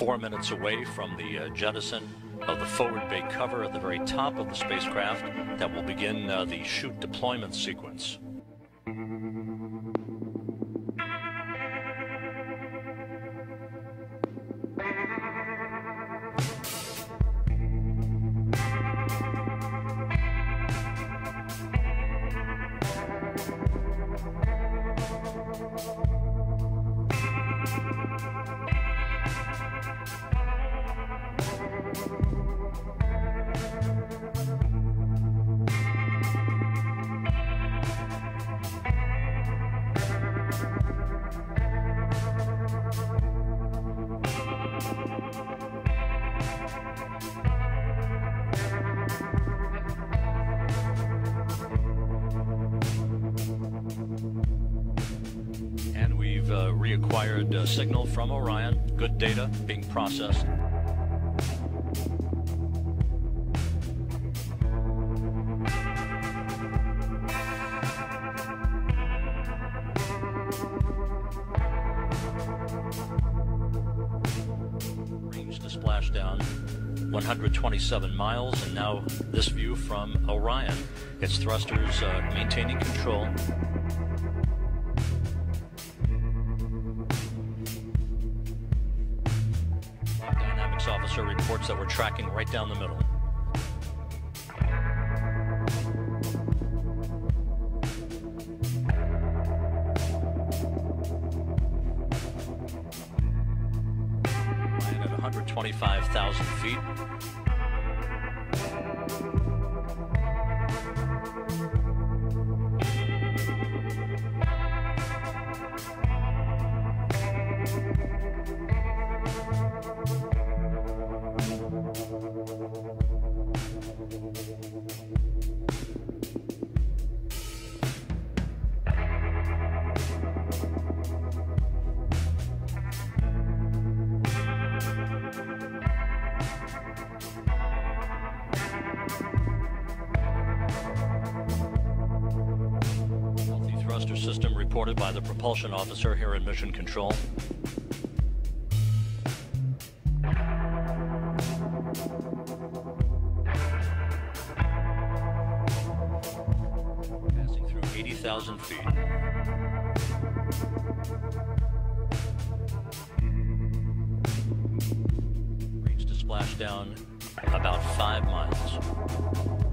four minutes away from the uh, jettison of the forward bay cover at the very top of the spacecraft that will begin uh, the chute deployment sequence. We've uh, uh, signal from Orion. Good data being processed. Range to splashdown 127 miles, and now this view from Orion. Its thrusters uh, maintaining control. Officer reports that we're tracking right down the middle. At 125,000 feet. Thruster system reported by the propulsion officer here in Mission Control. 2,000 feet. Reached a splashdown about five miles.